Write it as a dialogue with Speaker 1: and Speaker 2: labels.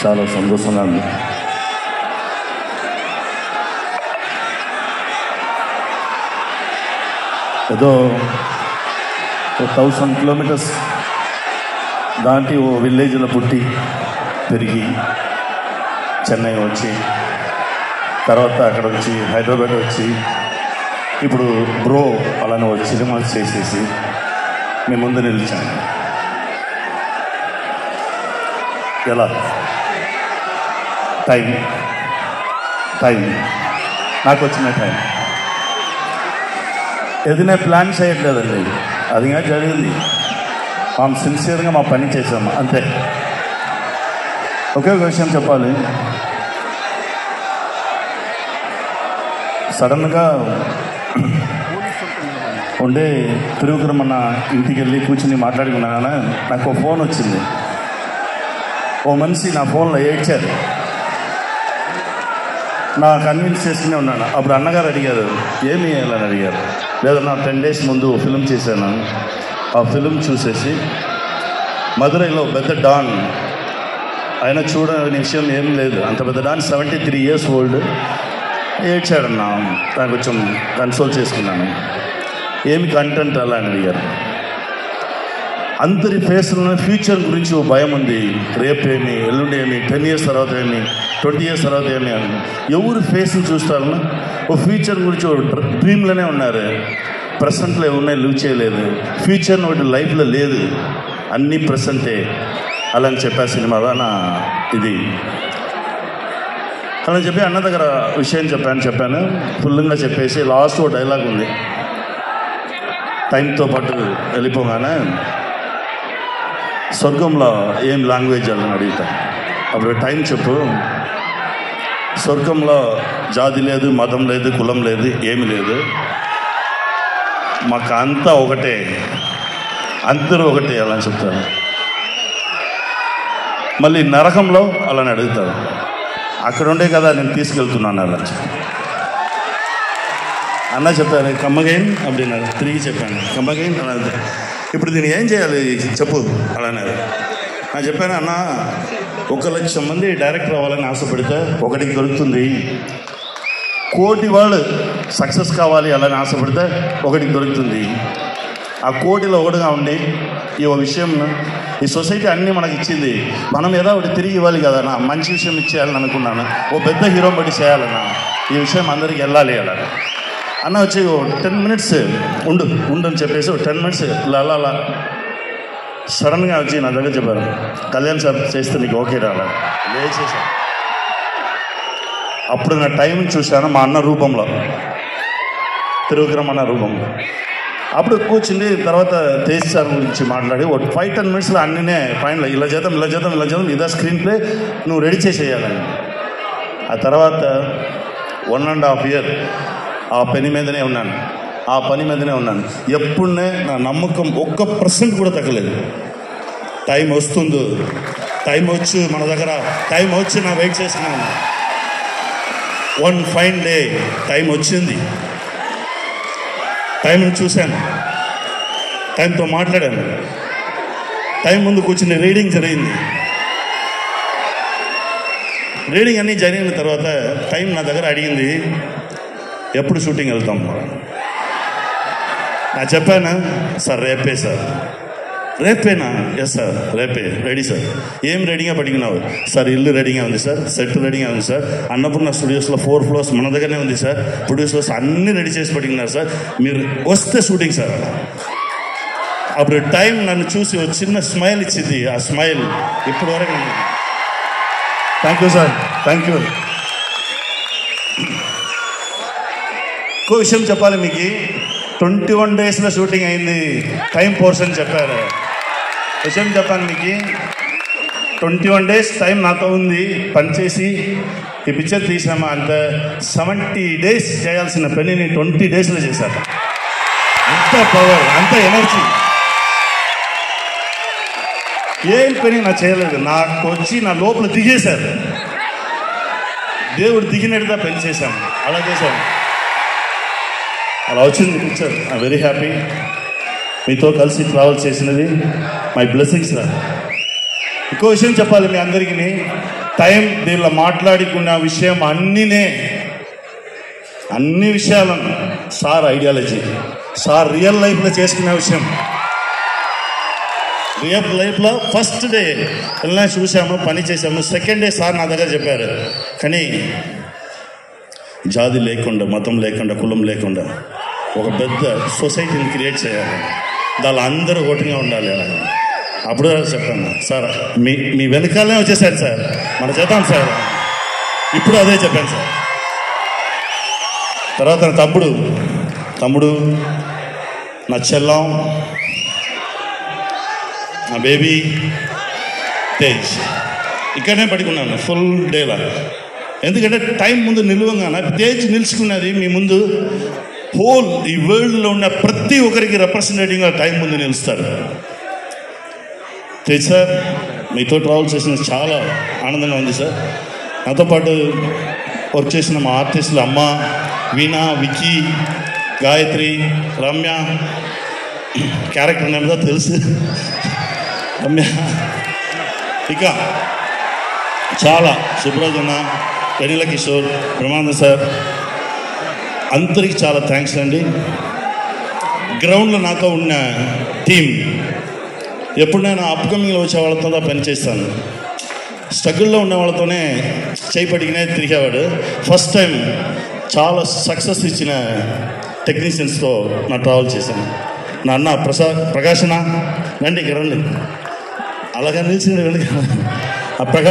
Speaker 1: చాలా సంతోషంగా ఉంది. ఏదో థౌసండ్ కిలోమీటర్స్ దాటి ఓ విలేజ్లో పుట్టి పెరిగి చెన్నై వచ్చి తర్వాత అక్కడ వచ్చి హైదరాబాద్ వచ్చి ఇప్పుడు బ్రో అలానే వచ్చి సినిమాలు చేసేసి మీ ముందు నిలిచాను ఎలా? టైం. టైం. నాకు వచ్చిన టైం. ఏదైనా ప్లాన్ చేయట్లేదండి. అది జరిగింది. మనం సిన్సియర్గా మా పని చేసాము అంతే. ఒకే ఒక విషయం చెప్పాలి. సడన్గా ఉండే తిరుగురమన్న ఇంటికి వెళ్ళి కూర్చుని మాట్లాడుకున్నాను? నాకు ఒక ఫోన్ వచ్చింది. ఓ మనిషి నా ఫోన్లో ఏడ్చారు. నా కన్విన్స్ చేస్తూనే ఉన్నాను. అప్పుడు అన్నగారు అడిగారు ఏమి వేయాలని అడిగారు? లేదా నా టెన్ డేస్ ముందు ఫిలిం చేశాను. ఆ ఫిలిం చూసేసి మధురైలో పెద్ద డాన్ ఆయన చూడని విషయం ఏం లేదు. అంత పెద్ద don seventy three years old ఏడ్చాడన్నా దాన్ని కొంచెం కన్సోల్ చేసుకున్నాను. ఏమి కంటెంట్ అలా? అని అడిగారు. అందరి ఫేస్లో ఫ్యూచర్ గురించి ఓ భయం ఉంది. రేపేమి ఎల్లుండేమి టెన్ ఇయర్స్ తర్వాత ఏమి ట్వంటీ ఇయర్స్ తర్వాత ఏమి అని. ఎవరు ఫేస్ని చూస్తారన్నా? ఓ ఫ్యూచర్ గురించి ఓ డ్రీమ్లోనే ఉన్నారు. ప్రజెంట్లో ఉన్నాయి లివ్ చేయలేదు. ఫ్యూచర్ ఒకటి లైఫ్లో లేదు. అన్నీ ప్రజెంటే అలా అని చెప్పా సినిమా నా ఇది. అలా చెప్పి అన్న దగ్గర విషయం చెప్పాను చెప్పాను. ఫుల్గా చెప్పేసి లాస్ట్ ఓ డైలాగ్ ఉంది. టైంతో పాటు వెళ్ళిపోగానే స్వర్గంలో ఏం లాంగ్వేజ్ అని అడుగుతా? అప్పుడు టైం చెప్పు. స్వర్గంలో జాతి లేదు మతం లేదు కులం లేదు ఏమి లేదు. మాకు అంతా ఒకటే. అందరూ ఒకటే అలా అని చెప్తారు. మళ్ళీ నరకంలో అలా అని అడుగుతారు. అక్కడ ఉండే కదా నేను తీసుకెళ్తున్నాను అలా అన్న చెప్పారు కమ్మగైన్ అప్పుడు తిరిగి చెప్పాను. కమ్మగైన్ అన్నారు ఇప్పుడు దీన్ని ఏం చేయాలి? చెప్పు. అలా అన్నారు. నేను చెప్పాను అన్న ఒక లక్షం మంది డైరెక్టర్ అవ్వాలని ఆశపడితే ఒకటికి దొరుకుతుంది. కోటి వాళ్ళు సక్సెస్ కావాలి అలాని ఆశపడితే ఒకటికి దొరుకుతుంది. ఆ కోటిలో ఒకటిగా ఉండి ఈ ఒక విషయం ఈ సొసైటీ అన్నీ మనకి ఇచ్చింది. మనం ఏదో ఒకటి తిరిగి ఇవ్వాలి కదా నా మంచి విషయం ఇచ్చేయాలని అనుకున్నాను. ఓ పెద్ద హీరో బట్టి చేయాలన్నా ఈ విషయం అందరికి వెళ్ళాలి అలా. అన్న వచ్చి టెన్ మినిట్స్ ఉండు ఉండు అని చెప్పేసి టెన్ మినిట్స్ ఇలా అలా సడన్గా వచ్చి నా దగ్గర చెప్పారు కళ్యాణ్ సార్ చేస్తే నీకు ఓకే రాలా లేచేసా అప్పుడు నా టైం చూశాను మా అన్న రూపంలో. తిరుగురమన్న రూపంలో. అప్పుడు కూర్చుంది తర్వాత తేజ్ సార్ గురించి మాట్లాడి ఒక ఫైవ్ టెన్ మినిట్స్లో అన్నీనే ఫైనల్ ఇలా చేద్దాం ఇలా చేద్దాం ఇలా చేద్దాం ఇదా స్క్రీన్ ప్లే నువ్వు రెడీ చేసేయాలని ఆ తర్వాత వన్ అండ్ హాఫ్ ఇయర్ ఆ పని మీదనే ఉన్నాను. ఆ పని మీదనే ఉన్నాను. ఎప్పుడునే నా నమ్మకం ఒక్క పర్సెంట్ కూడా తగ్గలేదు. టైం వస్తుందో. టైం వచ్చి మన దగ్గర టైం వచ్చి నా వెయిట్ చేసినాను వన్ ఫైన్ డే టైం వచ్చింది. టైంని చూశాను. టైంతో మాట్లాడాను. టైం ముందు కూర్చుని రీడింగ్ జరిగింది. రీడింగ్ అన్నీ జరిగిన తర్వాత టైం నా దగ్గర అడిగింది ఎప్పుడు షూటింగ్ వెళ్తాం? నా చెప్పానా? సార్ రేపే సార్. రేపేనా? ఎస్ సార్ రేపే. రెడీ సార్ ఏం రెడీగా పడిగినావు? సార్ ఇల్లు రెడీగా ఉంది సార్ సెట్ రెడీగా ఉంది సార్ అన్నపూర్ణ స్టూడియోస్లో ఫోర్ ఫ్లోర్స్ మన దగ్గరనే ఉంది సార్ ప్రొడ్యూసర్స్ అన్ని రెడీ చేసి పడిగినారు సార్ మీరు వస్తే షూటింగ్ సార్ అప్పుడు టైం నన్ను చూసి ఒక చిన్న స్మైల్ ఇచ్చింది. ఆ స్మైల్ ఇప్పటివరకు thank you sir thank you ఇంకో విషయం చెప్పాలి మీకు. ట్వంటీ వన్ డేస్లో షూటింగ్ అయింది. టైం పోర్షన్ చెప్పారు. విషయం చెప్పాను మీకు. ట్వంటీ వన్ డేస్ టైం నాతో ఉంది. పనిచేసి ఈ పిక్చర్ తీసామా అంత సెవెంటీ డేస్ చేయాల్సిన పనిని ట్వంటీ డేస్లో చేశాను అంత పవర్ అంత ఎనర్జీ ఏం పని నా చేయలేదు. నాకు వచ్చి నా లోపల దిగేశారు. దేవుడు దిగినట్టుగా పని చేశాము అలా చేశాము అలా వచ్చింది పిక్చర్ ఐ వెరీ హ్యాపీ మీతో కలిసి ట్రావెల్ చేసినది మై బ్లెస్సింగ్స్ రా. ఇంకో విషయం చెప్పాలి మీ అందరికీ. టైం దీనిలో మాట్లాడుకున్న విషయం అన్నీనే. అన్ని విషయాలను సార్ ఐడియాలజీ సార్ రియల్ లైఫ్లో చేసుకున్న విషయం. రియల్ లైఫ్లో ఫస్ట్ డే వెళ్ళినా చూసాము పని చేసాము. సెకండ్ డే సార్ నా దగ్గర చెప్పారు. కానీ జాతి లేకుండా మతం లేకుండా కులం లేకుండా ఒక పెద్ద సొసైటీని క్రియేట్ చేయాలి. దానిలో అందరూ ఒకటిగా ఉండాలి. అలా అప్పుడు చెప్పాను సార్ మీ మీ వెనకాలనే వచ్చేసారు సార్. మన చేద్దాం సార్. ఇప్పుడు అదే చెప్పాను సార్. తర్వాత నా తమ్ముడు. తమ్ముడు నా చెల్లం నా బేబీ తేజ్. ఇక్కడనే పడుకున్నాను ఫుల్ డేలా. ఎందుకంటే టైం ముందు నిలువంగానే తేజ్ నిలుచుకున్నది మీ ముందు. హోల్ ఈ వరల్డ్లో ఉన్న ప్రతి ఒక్కరికి రిప్రజెంటేటివ్గా టైం ముందు నిలుస్తారు. తేజ్ సార్ మీతో ట్రావెల్ చేసిన చాలా ఆనందంగా ఉంది సార్. నాతో పాటు వర్క్ చేసిన మా ఆర్టిస్టులు అమ్మ వీణా విక్కీ గాయత్రి రమ్య క్యారెక్టర్ నేమ్గా తెలుసు. రమ్య. ఇక చాలా సుబ్రజన వెనిల కిషోర్ బ్రహ్మానంద సార్. అందరికి చాలా థ్యాంక్స్ అండి. గ్రౌండ్లో నాతో ఉన్న టీం. ఎప్పుడు నేను అప్కమింగ్లో వచ్చే వాళ్ళతో పనిచేస్తాను స్ట్రగుల్లో ఉన్న వాళ్ళతోనే చేయి తిరిగేవాడు. ఫస్ట్ టైం చాలా సక్సెస్ ఇచ్చిన టెక్నీషియన్స్తో నా ట్రావెల్ చేశాను. నా అన్న ప్రసా ప్రకాశన? రండి ఇక్కడ రండి. అలాగే నిలిచింది రండి ఆ ప్రకాశ్